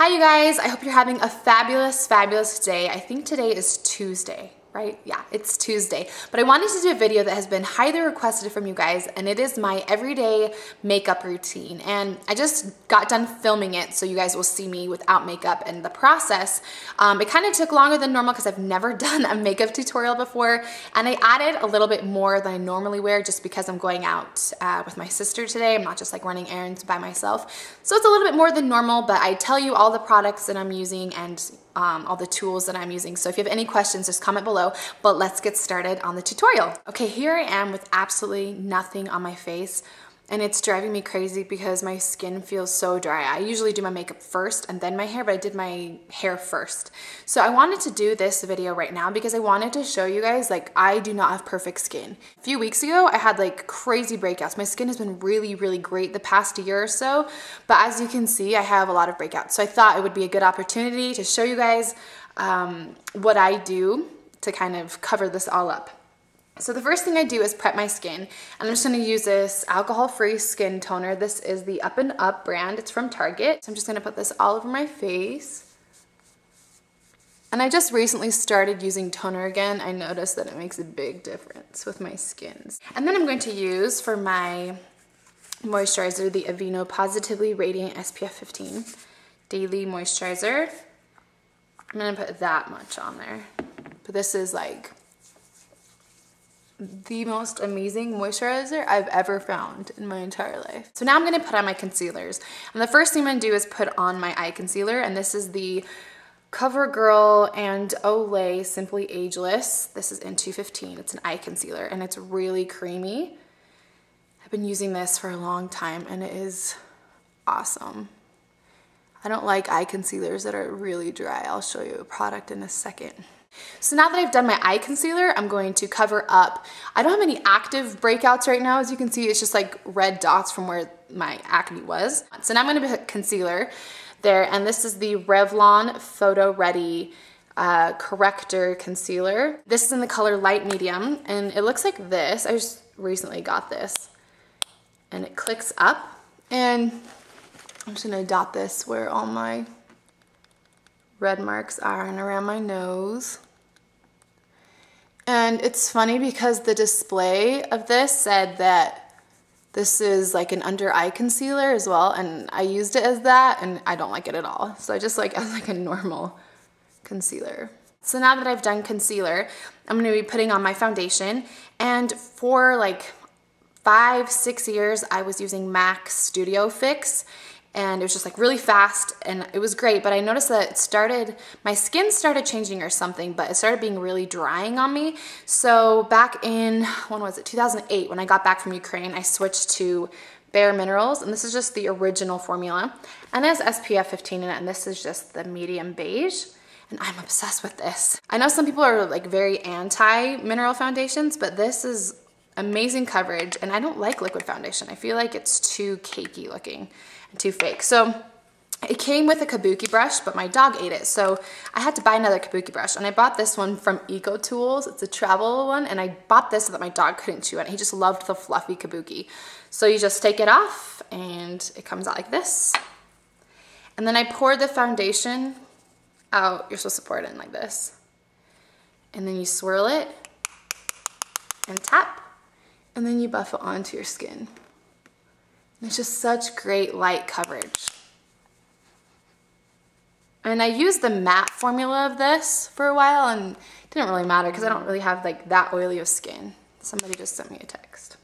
Hi you guys, I hope you're having a fabulous, fabulous day. I think today is Tuesday right? Yeah, it's Tuesday. But I wanted to do a video that has been highly requested from you guys and it is my everyday makeup routine. And I just got done filming it so you guys will see me without makeup and the process. Um, it kind of took longer than normal because I've never done a makeup tutorial before and I added a little bit more than I normally wear just because I'm going out uh, with my sister today. I'm not just like running errands by myself. So it's a little bit more than normal, but I tell you all the products that I'm using and um, all the tools that I'm using. So if you have any questions, just comment below, but let's get started on the tutorial. Okay, here I am with absolutely nothing on my face and it's driving me crazy because my skin feels so dry. I usually do my makeup first and then my hair, but I did my hair first. So I wanted to do this video right now because I wanted to show you guys like I do not have perfect skin. A few weeks ago, I had like crazy breakouts. My skin has been really, really great the past year or so, but as you can see, I have a lot of breakouts. So I thought it would be a good opportunity to show you guys um, what I do to kind of cover this all up. So the first thing I do is prep my skin. And I'm just gonna use this alcohol-free skin toner. This is the Up and Up brand. It's from Target. So I'm just gonna put this all over my face. And I just recently started using toner again. I noticed that it makes a big difference with my skins. And then I'm going to use for my moisturizer the Aveeno Positively Radiant SPF 15 Daily Moisturizer. I'm gonna put that much on there. But this is like the most amazing moisturizer I've ever found in my entire life. So now I'm gonna put on my concealers. And the first thing I'm gonna do is put on my eye concealer and this is the CoverGirl and Olay Simply Ageless. This is in 215, it's an eye concealer and it's really creamy. I've been using this for a long time and it is awesome. I don't like eye concealers that are really dry. I'll show you a product in a second. So now that I've done my eye concealer, I'm going to cover up. I don't have any active breakouts right now. As you can see, it's just like red dots from where my acne was. So now I'm gonna put concealer there, and this is the Revlon Photo Ready uh, Corrector Concealer. This is in the color light medium, and it looks like this. I just recently got this. And it clicks up, and I'm just gonna dot this where all my red marks are and around my nose. And it's funny because the display of this said that this is like an under eye concealer as well and I used it as that and I don't like it at all. So I just like as like a normal concealer. So now that I've done concealer, I'm gonna be putting on my foundation and for like five, six years, I was using MAC Studio Fix and it was just like really fast and it was great but I noticed that it started my skin started changing or something but it started being really drying on me so back in when was it 2008 when I got back from Ukraine I switched to Bare Minerals and this is just the original formula and it has SPF 15 in it and this is just the medium beige and I'm obsessed with this. I know some people are like very anti mineral foundations but this is amazing coverage and I don't like liquid foundation. I feel like it's too cakey looking and too fake. So it came with a kabuki brush, but my dog ate it. So I had to buy another kabuki brush. And I bought this one from Eco Tools. It's a travel one. And I bought this so that my dog couldn't chew on it. He just loved the fluffy kabuki. So you just take it off and it comes out like this. And then I pour the foundation out. You're supposed to pour it in like this. And then you swirl it and tap. And then you buff it onto your skin. It's just such great light coverage. And I used the matte formula of this for a while and it didn't really matter because I don't really have like that oily of skin. Somebody just sent me a text.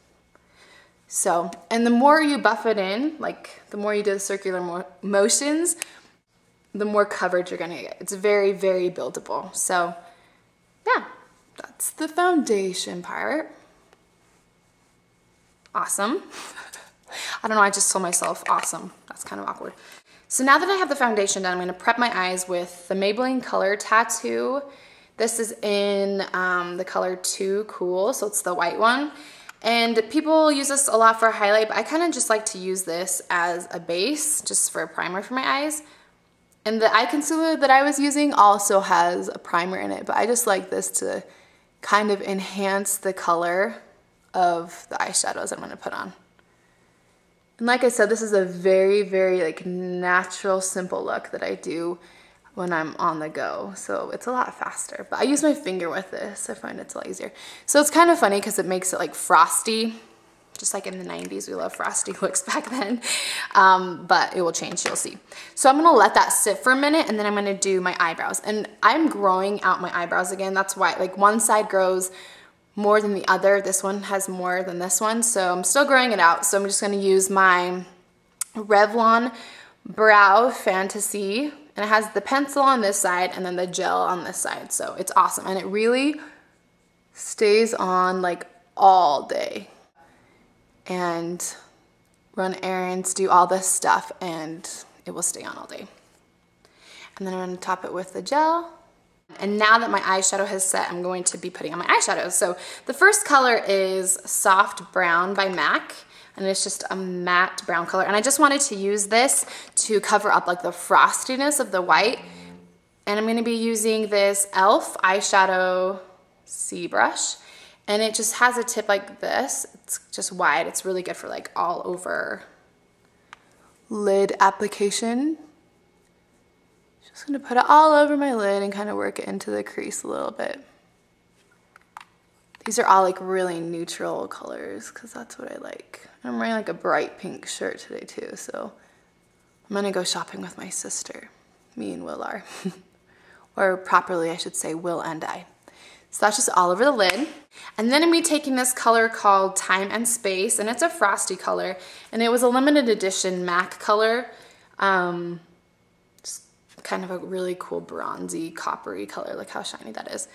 So, and the more you buff it in, like the more you do the circular mo motions, the more coverage you're gonna get. It's very, very buildable. So yeah, that's the foundation part. Awesome. I don't know, I just told myself awesome. That's kind of awkward. So now that I have the foundation done, I'm gonna prep my eyes with the Maybelline Color Tattoo. This is in um, the color Too Cool, so it's the white one. And people use this a lot for highlight, but I kind of just like to use this as a base, just for a primer for my eyes. And the eye concealer that I was using also has a primer in it, but I just like this to kind of enhance the color of the eyeshadows I'm gonna put on. And like I said, this is a very, very like natural, simple look that I do when I'm on the go. So it's a lot faster, but I use my finger with this. I find it's a lot easier. So it's kind of funny because it makes it like frosty, just like in the 90s, we love frosty looks back then, um, but it will change, you'll see. So I'm gonna let that sit for a minute and then I'm gonna do my eyebrows. And I'm growing out my eyebrows again. That's why, like one side grows more than the other. This one has more than this one. So I'm still growing it out. So I'm just gonna use my Revlon Brow Fantasy and it has the pencil on this side and then the gel on this side. So it's awesome. And it really stays on like all day and run errands, do all this stuff, and it will stay on all day. And then I'm gonna top it with the gel. And now that my eyeshadow has set, I'm going to be putting on my eyeshadow. So the first color is Soft Brown by MAC and it's just a matte brown color. And I just wanted to use this to cover up like the frostiness of the white. And I'm gonna be using this e.l.f. eyeshadow C brush. And it just has a tip like this. It's just wide. It's really good for like all over lid application. Just gonna put it all over my lid and kind of work it into the crease a little bit. These are all like really neutral colors because that's what I like. I'm wearing like a bright pink shirt today too, so I'm gonna go shopping with my sister. Me and Will are. or properly I should say Will and I. So that's just all over the lid. And then I'm gonna be taking this color called Time and Space, and it's a frosty color, and it was a limited edition MAC color. Um, kind of a really cool bronzy, coppery color. Look how shiny that is.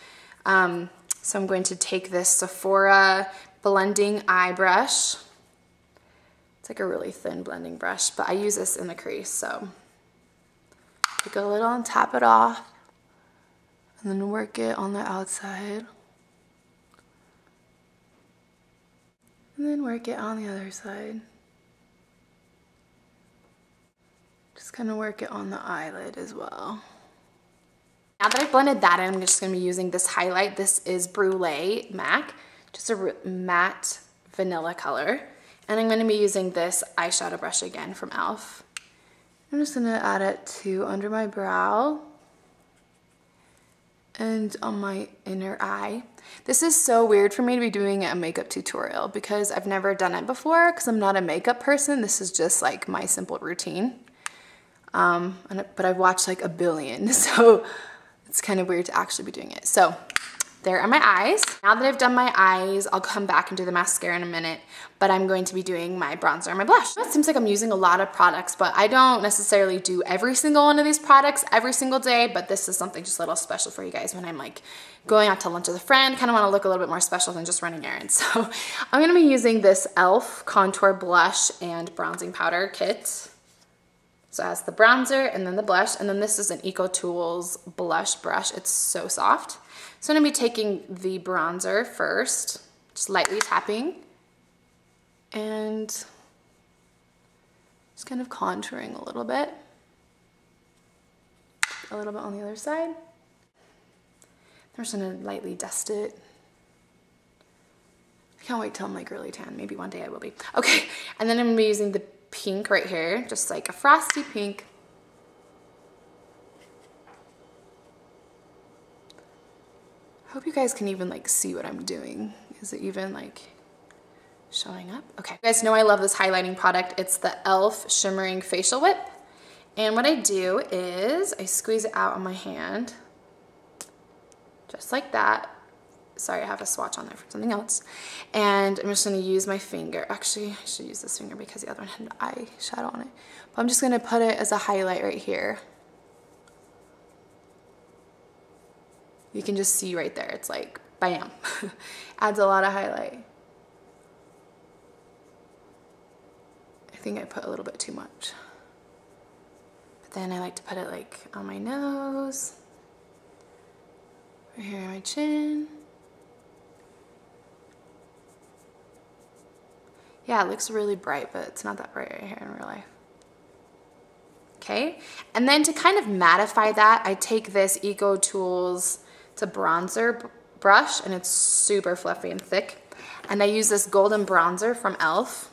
Um, so I'm going to take this Sephora blending eye brush. It's like a really thin blending brush, but I use this in the crease, so take a little and tap it off and then work it on the outside. And then work it on the other side. Just of work it on the eyelid as well. Now that I've blended that in, I'm just gonna be using this highlight. This is Brulee MAC, just a matte vanilla color. And I'm gonna be using this eyeshadow brush again from e.l.f. I'm just gonna add it to under my brow and on my inner eye. This is so weird for me to be doing a makeup tutorial because I've never done it before because I'm not a makeup person. This is just like my simple routine. Um, but I've watched like a billion, so it's kind of weird to actually be doing it. So there are my eyes. Now that I've done my eyes, I'll come back and do the mascara in a minute, but I'm going to be doing my bronzer and my blush. It seems like I'm using a lot of products, but I don't necessarily do every single one of these products every single day, but this is something just a little special for you guys when I'm like going out to lunch with a friend, kind of want to look a little bit more special than just running errands. So I'm gonna be using this e.l.f. contour blush and bronzing powder kit. So has the bronzer and then the blush, and then this is an EcoTools blush brush. It's so soft. So I'm gonna be taking the bronzer first, just lightly tapping, and just kind of contouring a little bit. A little bit on the other side. I'm just gonna lightly dust it. I can't wait till like really tan. Maybe one day I will be. Okay, and then I'm gonna be using the pink right here, just like a frosty pink. I hope you guys can even like see what I'm doing. Is it even like showing up? Okay. You guys know I love this highlighting product. It's the e.l.f. Shimmering Facial Whip. And what I do is I squeeze it out on my hand, just like that. Sorry, I have a swatch on there for something else. And I'm just gonna use my finger. Actually, I should use this finger because the other one had eyeshadow on it. But I'm just gonna put it as a highlight right here. You can just see right there. It's like, bam. Adds a lot of highlight. I think I put a little bit too much. But then I like to put it like on my nose, right here on my chin. Yeah, it looks really bright, but it's not that bright right here in real life. Okay, and then to kind of mattify that, I take this Eco Tools, it's a bronzer brush and it's super fluffy and thick. And I use this golden bronzer from e.l.f.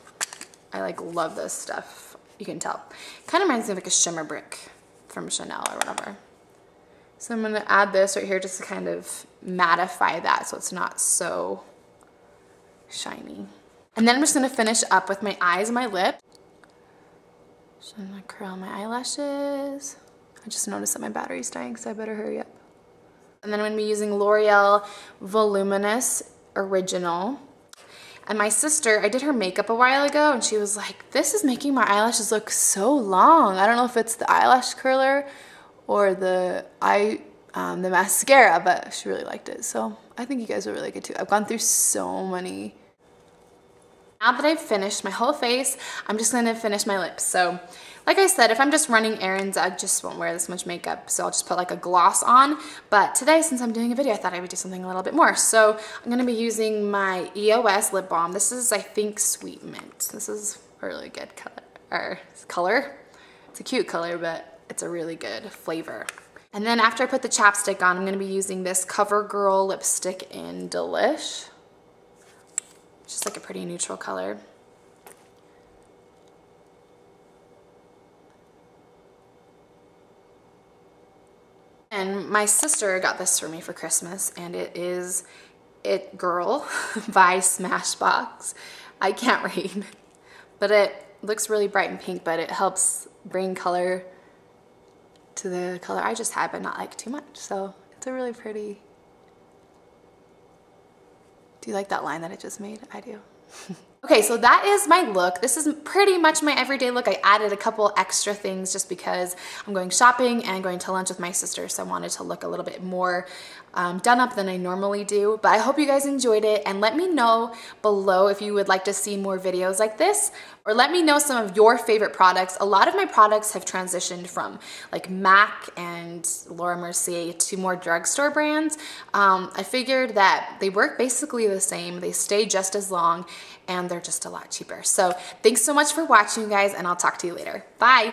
I like love this stuff. You can tell. Kind of reminds me of like a shimmer brick from Chanel or whatever. So I'm gonna add this right here just to kind of mattify that so it's not so shiny. And then I'm just gonna finish up with my eyes and my lip. So I'm gonna curl my eyelashes. I just noticed that my battery's dying, so I better hurry up. And then I'm gonna be using L'Oreal Voluminous Original. And my sister, I did her makeup a while ago and she was like, this is making my eyelashes look so long. I don't know if it's the eyelash curler or the eye, um, the mascara, but she really liked it. So I think you guys will really like it too. I've gone through so many now that I've finished my whole face, I'm just gonna finish my lips. So like I said, if I'm just running errands, I just won't wear this much makeup. So I'll just put like a gloss on. But today, since I'm doing a video, I thought I would do something a little bit more. So I'm gonna be using my EOS lip balm. This is, I think, Sweet Mint. This is a really good color. Or color. It's a cute color, but it's a really good flavor. And then after I put the chapstick on, I'm gonna be using this CoverGirl lipstick in Delish just like a pretty neutral color. And my sister got this for me for Christmas and it is It Girl by Smashbox. I can't read, but it looks really bright and pink, but it helps bring color to the color I just had, but not like too much. So it's a really pretty do you like that line that I just made? I do. Okay, so that is my look. This is pretty much my everyday look. I added a couple extra things just because I'm going shopping and going to lunch with my sister, so I wanted to look a little bit more um, done up than I normally do. But I hope you guys enjoyed it and let me know below if you would like to see more videos like this or let me know some of your favorite products. A lot of my products have transitioned from like MAC and Laura Mercier to more drugstore brands. Um, I figured that they work basically the same. They stay just as long and they're just a lot cheaper. So thanks so much for watching, you guys, and I'll talk to you later. Bye.